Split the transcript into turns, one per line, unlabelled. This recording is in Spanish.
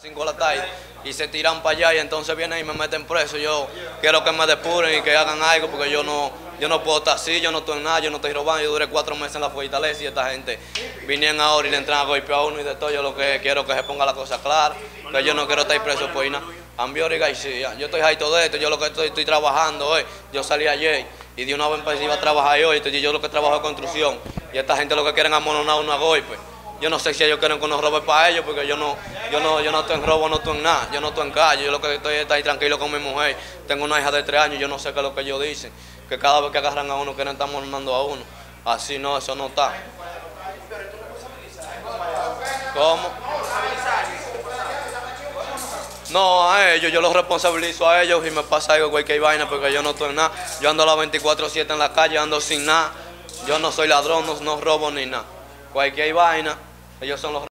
5 de la tarde y se tiran para allá y entonces vienen y me meten preso. Yo quiero que me depuren y que hagan algo porque yo no, yo no puedo estar así, yo no estoy en nada, yo no estoy robando. Yo duré cuatro meses en la fortaleza y esta gente vinieron ahora y le entran a golpear a uno y de todo. Yo lo que quiero es que se ponga la cosa clara, que yo no quiero estar preso por nada. Ambiori García, yo estoy ahí todo esto, yo lo que estoy, estoy trabajando hoy, yo salí ayer y de una vez iba a trabajar hoy, entonces yo lo que trabajo es construcción y esta gente lo que quieren es amononar uno a golpe. Yo no sé si ellos quieren que uno robe para ellos, porque yo no, yo no, yo no estoy en robo, no estoy en nada, yo no estoy en calle, yo lo que estoy es ahí tranquilo con mi mujer. Tengo una hija de tres años, yo no sé qué es lo que ellos dicen, que cada vez que agarran a uno quieren estar mandando a uno. Así no, eso no está. ¿Cómo? No, a ellos, yo los responsabilizo a ellos y me pasa algo, cualquier vaina, porque yo no estoy en nada. Yo ando a las 24-7 en la calle, ando sin nada. Yo no soy ladrón, no, no robo ni nada. Cualquier vaina, ellos son los